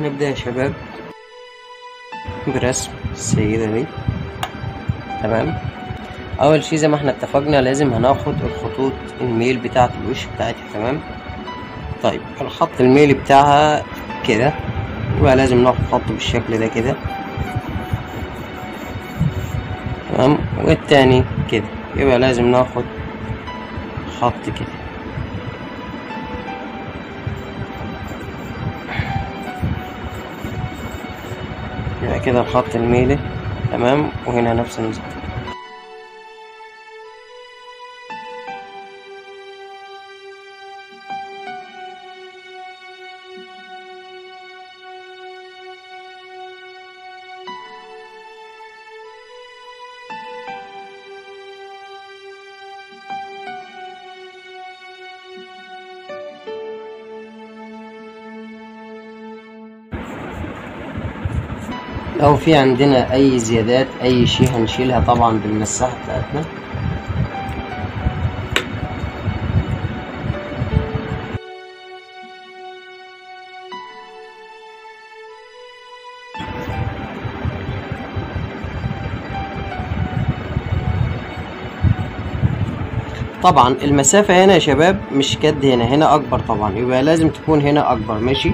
هنبدأ يا شباب. برسم السيدة دي. تمام؟ أول شي زي ما إحنا اتفقنا لازم هناخد الخطوط الميل بتاعة الوش بتاعتها تمام؟ طيب الخط الميل بتاعها كده. يبقى لازم ناخد خط بالشكل ده كده. تمام؟ والتاني كده. يبقى لازم ناخد خط كده. كده الخط الميلي تمام؟ وهنا نفس النظام. لو في عندنا أي زيادات أي شيء هنشيلها طبعا بالمساحة بتاعتنا. طبعا المسافة هنا يا شباب مش قد هنا هنا أكبر طبعا يبقى لازم تكون هنا أكبر ماشي؟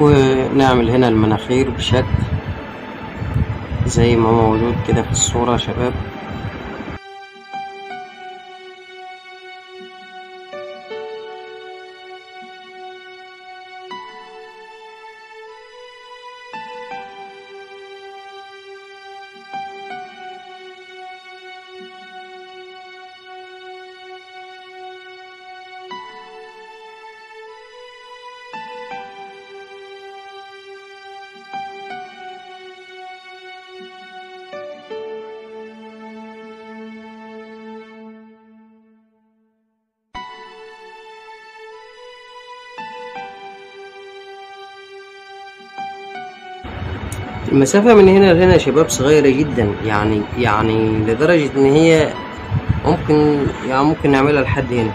ونعمل هنا المناخير بشكل زي ما موجود كده في الصورة يا شباب. المسافة من هنا لهنا يا شباب صغيرة جدا يعني يعني لدرجة إن هي ممكن يعني ممكن نعملها لحد هنا.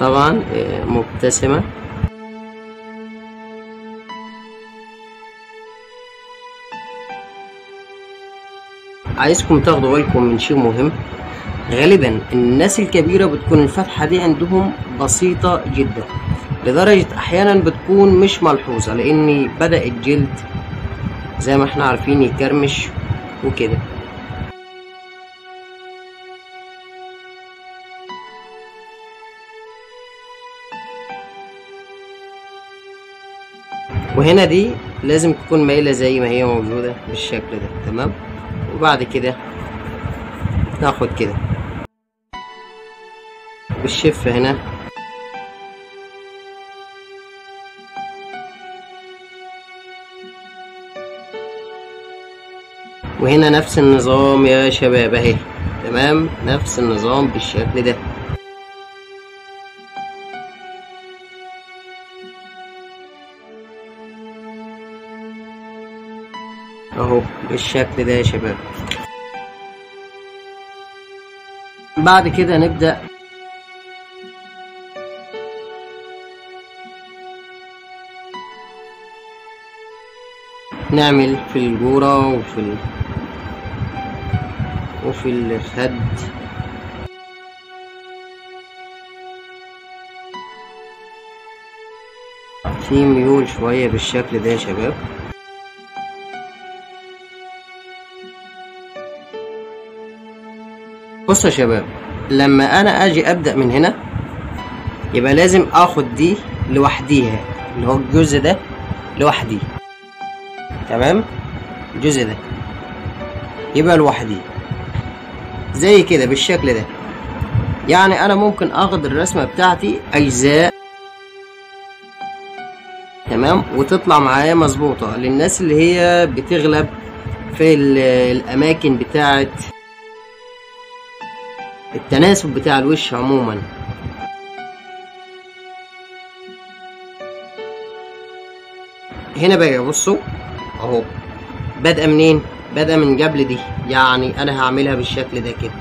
طبعا آه، مبتسمة. عايزكم تاخدوا بالكم من شيء مهم. غالبا الناس الكبيرة بتكون الفتحة دي عندهم بسيطة جدا. لدرجة أحيانا بتكون مش ملحوظة لأن بدأ الجلد زي ما إحنا عارفين يكرمش وكده. وهنا دي لازم تكون مايلة زي ما هي موجودة بالشكل ده تمام؟ وبعد كده ناخد كده. بالشف هنا. وهنا نفس النظام يا شباب اهي. تمام؟ نفس النظام بالشكل ده. اهو بالشكل ده يا شباب. بعد كده نبدأ نعمل في الجورة وفي ال... وفي الخد. في ميول شوية بالشكل ده يا شباب. بصوا يا شباب لما أنا أجي أبدأ من هنا يبقى لازم آخد دي لوحديها اللي هو الجزء ده لوحديه تمام؟ الجزء ده. يبقى لوحدي. زي كده بالشكل ده. يعني أنا ممكن آخد الرسمة بتاعتي أجزاء. تمام؟ وتطلع معايا مظبوطة. للناس اللي هي بتغلب في ال- الأماكن بتاعت التناسب بتاع الوش عموما. هنا بقى بصوا. أهو. بادئه منين؟ بادئه من قبل دي. يعني أنا هعملها بالشكل ده كده.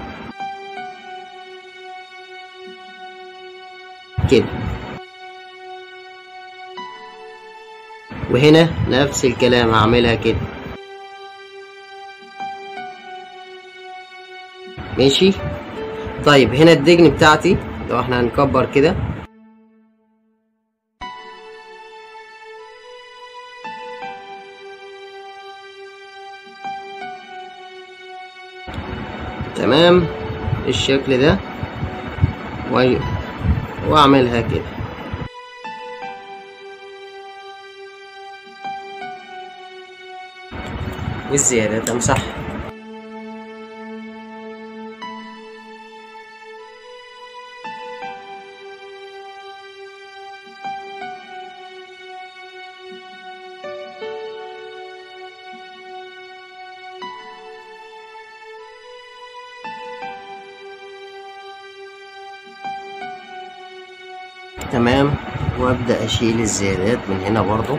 كده. وهنا نفس الكلام هعملها كده. ماشي؟ طيب هنا الدجن بتاعتي. لو إحنا هنكبر كده. تمام؟ الشكل ده. وأعملها كده. والزيادة تمسح تمام. وأبدأ أشيل الزيادات من هنا برضو.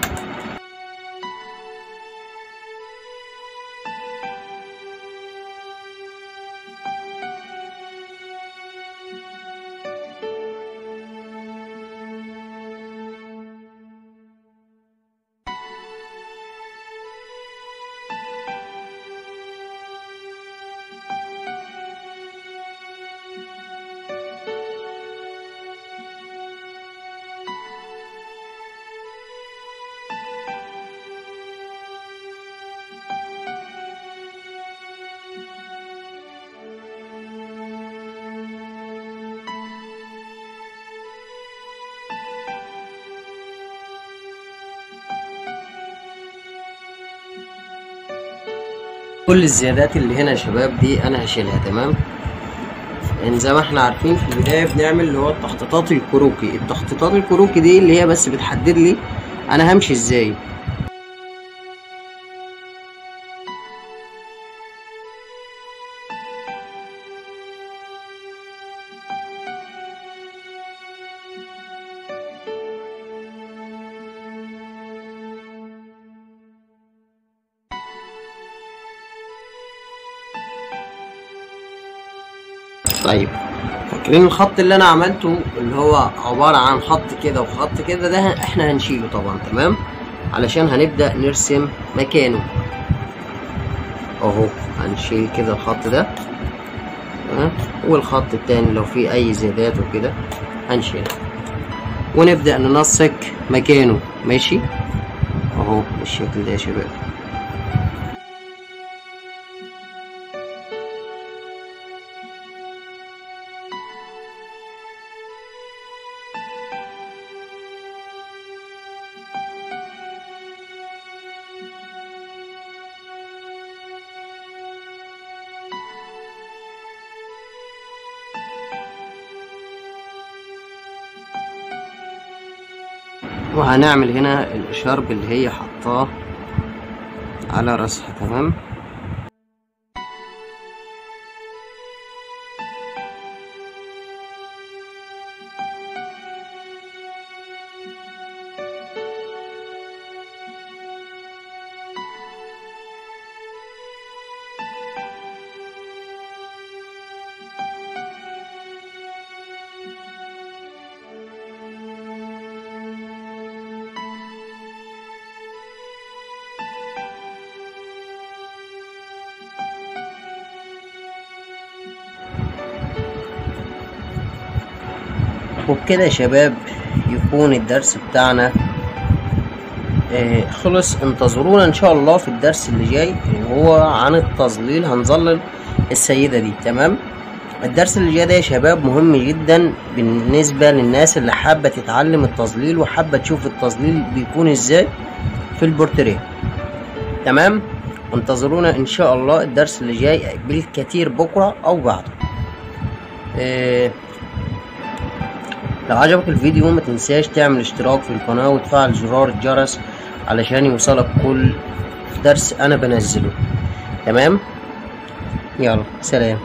كل الزيادات اللي هنا يا شباب دي أنا هشيلها تمام؟ يعني زي ما إحنا عارفين في البداية بنعمل اللي هو التخطيطات الكروكي. التخطيطات الكروكي دي اللي هي بس بتحدد لي أنا همشي إزاي. طيب. فاكرين الخط اللي أنا عملته اللي هو عبارة عن خط كده وخط كده ده إحنا هنشيله طبعا تمام؟ علشان هنبدأ نرسم مكانه. أهو هنشيل كده الخط ده تمام؟ والخط التاني لو فيه أي زيادات وكده هنشيلها ونبدأ ننسق مكانه. ماشي؟ أهو بالشكل ده يا شباب. وهنعمل هنا الاشارب اللي هي حطاه على راسها تمام؟ وبكده يا شباب يكون الدرس بتاعنا آه، خلص. انتظرونا إن شاء الله في الدرس اللي جاي اللي هو عن التظليل هنظلل السيدة دي. تمام؟ الدرس اللي جاي ده يا شباب مهم جدا بالنسبة للناس اللي حابة تتعلم التظليل وحابة تشوف التظليل بيكون إزاي في البورتريه. تمام؟ انتظرونا إن شاء الله الدرس اللي جاي بالكثير بكرة أو بعده. آه، لو عجبك الفيديو ما تنساش تعمل اشتراك في القناة وتفعل زرار الجرس علشان يوصلك كل درس أنا بنزله. تمام؟ يلا سلام.